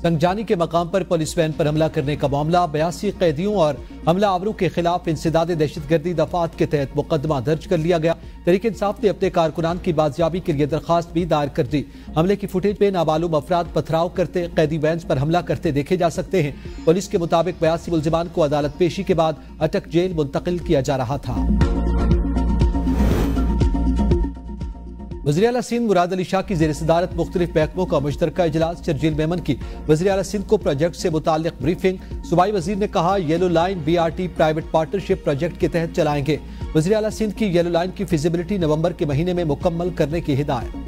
संगजानी के मकाम पर पुलिस वैन पर हमला करने का मामला, बयासी कैदियों और हमला आवरों के खिलाफ इंसदाद दहशतगर्दी दफात के तहत मुकदमा दर्ज कर लिया गया। तरीके इंसाफ ने अपने कारकुनान की बाजियाबी के लिए दरखास्त भी दायर कर दी। हमले की फुटेज में नामालूम अफराद पथराव करते कैदी वैन पर हमला करते देखे जा सकते हैं। पुलिस के मुताबिक बयासी मुलजमान को अदालत पेशी के बाद अटक जेल मुंतकिल किया जा रहा था। वजी अला सिंध मुराद अली शाह की जेर सदारत मुख्तलिफ़ महकमों का मुश्तर इजलास शर्जील मेमन की। वजी अला सिंध को प्रोजेक्ट से मुतल ब्रीफिंग। सूबाई वज़ीर ने कहा, yellow line B R T private partnership project के तहत चलाएँगे। वजी अला सिंध की येलो लाइन की फिजिबिलिटी नवंबर के महीने में मुकम्मल करने की हिदायत।